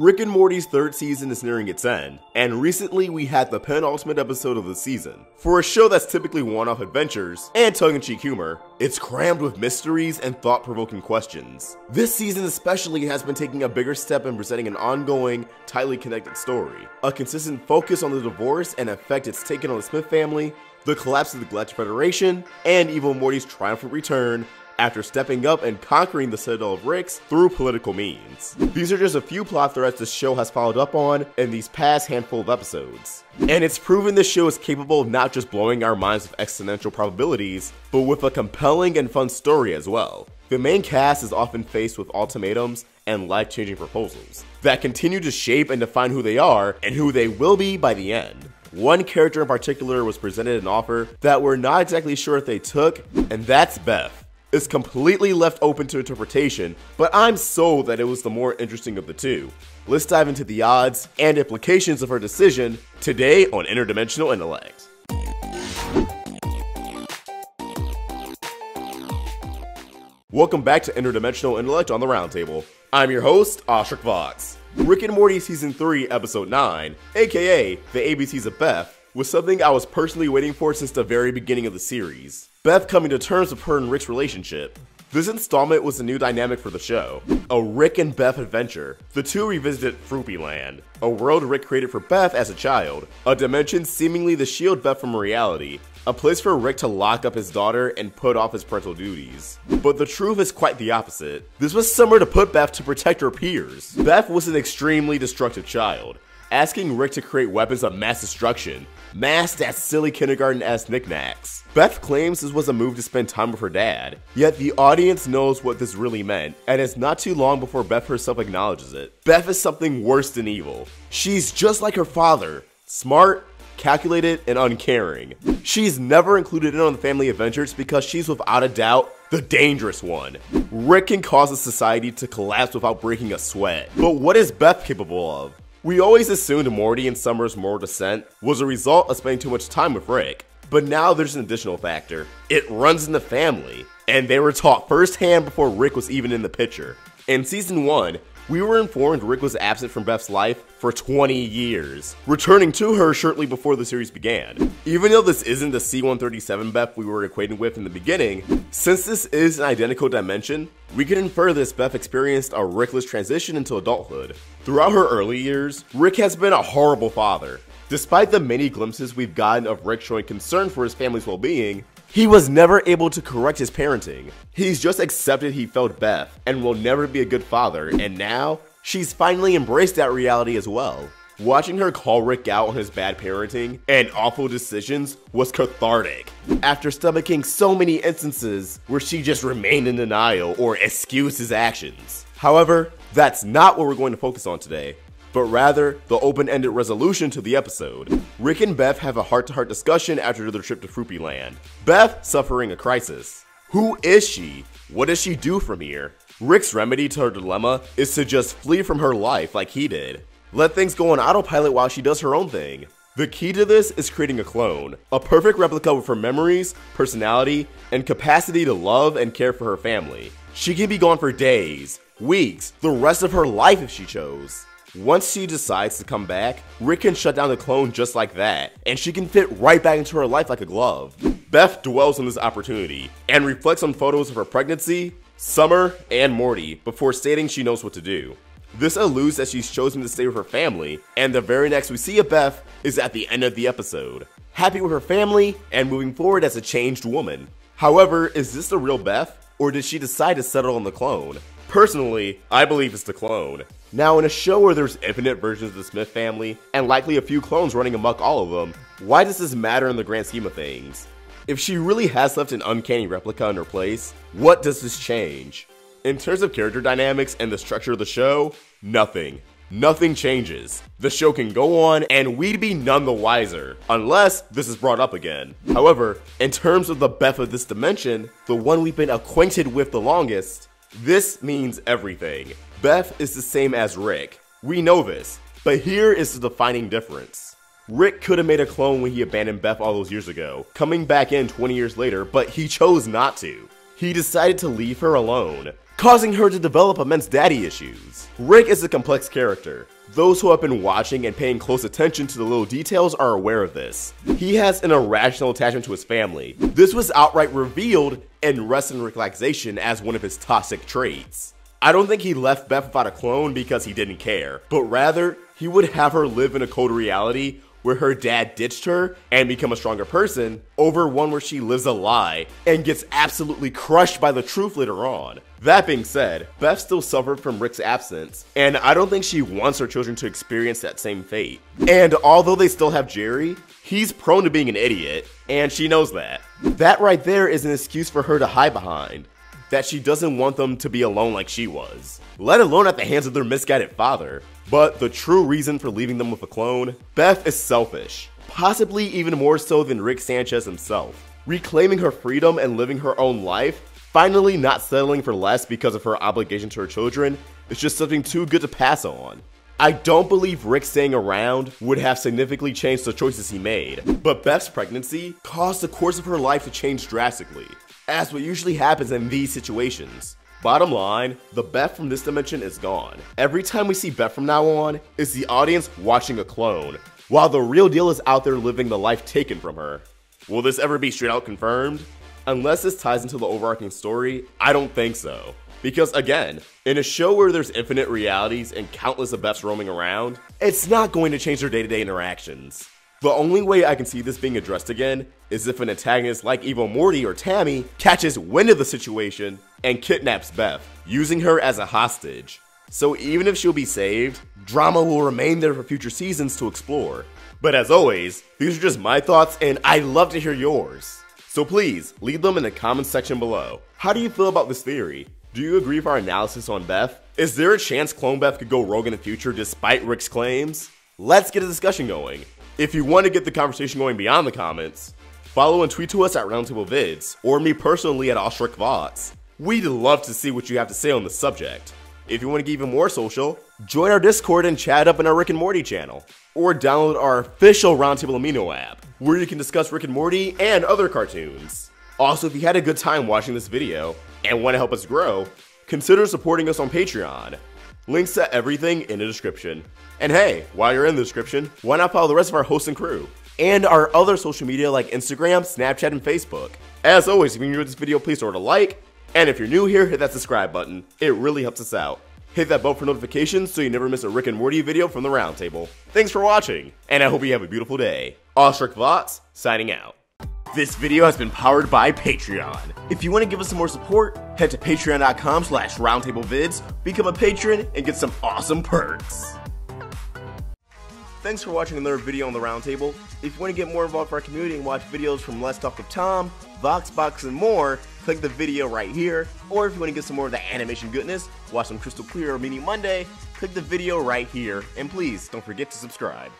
Rick and Morty's third season is nearing its end, and recently we had the penultimate episode of the season. For a show that's typically one-off adventures and tongue-in-cheek humor, it's crammed with mysteries and thought-provoking questions. This season especially has been taking a bigger step in presenting an ongoing, tightly connected story. A consistent focus on the divorce and effect it's taken on the Smith family, the collapse of the Galactic Federation, and Evil Morty's triumphant return after stepping up and conquering the Citadel of Ricks through political means. These are just a few plot threads the show has followed up on in these past handful of episodes. And it's proven this show is capable of not just blowing our minds with exponential probabilities, but with a compelling and fun story as well. The main cast is often faced with ultimatums and life changing proposals that continue to shape and define who they are and who they will be by the end. One character in particular was presented an offer that we're not exactly sure if they took, and that's Beth is completely left open to interpretation, but I'm sold that it was the more interesting of the two. Let's dive into the odds and implications of her decision today on Interdimensional Intellect. Welcome back to Interdimensional Intellect on the Roundtable. I'm your host, Awestruck Vox. Rick and Morty Season 3, Episode 9, aka The ABCs of Beth, was something I was personally waiting for since the very beginning of the series. Beth coming to terms with her and Rick's relationship. This installment was a new dynamic for the show, a Rick and Beth adventure. The two revisited Froopyland, a world Rick created for Beth as a child, a dimension seemingly to shield Beth from reality, a place for Rick to lock up his daughter and put off his parental duties. But the truth is quite the opposite. This was somewhere to put Beth to protect her peers. Beth was an extremely destructive child, asking Rick to create weapons of mass destruction, masked as silly kindergarten-ass knickknacks. Beth claims this was a move to spend time with her dad, yet the audience knows what this really meant, and it's not too long before Beth herself acknowledges it. Beth is something worse than evil. She's just like her father, smart, calculated, and uncaring. She's never included in on the family adventures because she's without a doubt the dangerous one. Rick can cause a society to collapse without breaking a sweat. But what is Beth capable of? We always assumed Morty and Summer's moral descent was a result of spending too much time with Rick, but now there's an additional factor. It runs in the family, and they were taught firsthand before Rick was even in the picture. In season 1, we were informed Rick was absent from Beth's life for 20 years, returning to her shortly before the series began. Even though this isn't the C-137 Beth we were acquainted with in the beginning, since this is an identical dimension, we can infer this Beth experienced a Rickless transition into adulthood. Throughout her early years, Rick has been a horrible father. Despite the many glimpses we've gotten of Rick showing concern for his family's well-being, he was never able to correct his parenting. He's just accepted he failed Beth and will never be a good father, and now, she's finally embraced that reality as well. Watching her call Rick out on his bad parenting and awful decisions was cathartic. After stomaching so many instances where she just remained in denial or excused his actions. However, that's not what we're going to focus on today but rather the open-ended resolution to the episode. Rick and Beth have a heart-to-heart discussion after their trip to Froopyland. Beth suffering a crisis. Who is she? What does she do from here? Rick's remedy to her dilemma is to just flee from her life like he did. Let things go on autopilot while she does her own thing. The key to this is creating a clone, a perfect replica with her memories, personality, and capacity to love and care for her family. She can be gone for days, weeks, the rest of her life if she chose. Once she decides to come back, Rick can shut down the clone just like that, and she can fit right back into her life like a glove. Beth dwells on this opportunity, and reflects on photos of her pregnancy, Summer, and Morty before stating she knows what to do. This alludes that she's chosen to stay with her family, and the very next we see of Beth is at the end of the episode. Happy with her family, and moving forward as a changed woman. However, is this the real Beth, or did she decide to settle on the clone? Personally, I believe it's the clone. Now, in a show where there's infinite versions of the Smith family, and likely a few clones running amok all of them, why does this matter in the grand scheme of things? If she really has left an uncanny replica in her place, what does this change? In terms of character dynamics and the structure of the show, nothing. Nothing changes. The show can go on and we'd be none the wiser, unless this is brought up again. However, in terms of the Beth of this dimension, the one we've been acquainted with the longest, this means everything. Beth is the same as Rick. We know this, but here is the defining difference. Rick could have made a clone when he abandoned Beth all those years ago, coming back in 20 years later, but he chose not to. He decided to leave her alone, causing her to develop immense daddy issues. Rick is a complex character. Those who have been watching and paying close attention to the little details are aware of this. He has an irrational attachment to his family. This was outright revealed in Rest and Ricklaxation as one of his toxic traits. I don't think he left Beth without a clone because he didn't care, but rather, he would have her live in a cold reality where her dad ditched her and become a stronger person over one where she lives a lie and gets absolutely crushed by the truth later on. That being said, Beth still suffered from Rick's absence, and I don't think she wants her children to experience that same fate. And although they still have Jerry, he's prone to being an idiot, and she knows that. That right there is an excuse for her to hide behind that she doesn't want them to be alone like she was, let alone at the hands of their misguided father. But the true reason for leaving them with a clone, Beth is selfish, possibly even more so than Rick Sanchez himself. Reclaiming her freedom and living her own life, finally not settling for less because of her obligation to her children, is just something too good to pass on. I don't believe Rick staying around would have significantly changed the choices he made, but Beth's pregnancy caused the course of her life to change drastically as what usually happens in these situations. Bottom line, the Beth from this dimension is gone. Every time we see Beth from now on, it's the audience watching a clone, while the real deal is out there living the life taken from her. Will this ever be straight out confirmed? Unless this ties into the overarching story, I don't think so. Because again, in a show where there's infinite realities and countless of Beths roaming around, it's not going to change their day to day interactions. The only way I can see this being addressed again is if an antagonist like Evil Morty or Tammy catches wind of the situation and kidnaps Beth, using her as a hostage. So even if she'll be saved, drama will remain there for future seasons to explore. But as always, these are just my thoughts and I'd love to hear yours. So please, leave them in the comments section below. How do you feel about this theory? Do you agree with our analysis on Beth? Is there a chance Clone Beth could go rogue in the future despite Rick's claims? Let's get a discussion going. If you want to get the conversation going beyond the comments, follow and tweet to us at Roundtable Vids, or me personally at AwestruckVox. We'd love to see what you have to say on the subject. If you want to get even more social, join our Discord and chat up in our Rick and Morty channel, or download our official Roundtable Amino app, where you can discuss Rick and Morty and other cartoons. Also, if you had a good time watching this video and want to help us grow, consider supporting us on Patreon. Links to everything in the description. And hey, while you're in the description, why not follow the rest of our hosts and crew? And our other social media like Instagram, Snapchat, and Facebook. As always, if you enjoyed this video, please it a like. And if you're new here, hit that subscribe button. It really helps us out. Hit that bell for notifications so you never miss a Rick and Morty video from the Roundtable. Thanks for watching, and I hope you have a beautiful day. AwestruckVox, signing out. This video has been powered by Patreon. If you want to give us some more support, head to patreon.com slash roundtablevids, become a patron, and get some awesome perks. Thanks for watching another video on the Roundtable. If you want to get more involved with our community and watch videos from Let's Talk with Tom, Voxbox, and more, click the video right here. Or if you want to get some more of the animation goodness, watch some Crystal Clear or Meaning Monday, click the video right here. And please, don't forget to subscribe.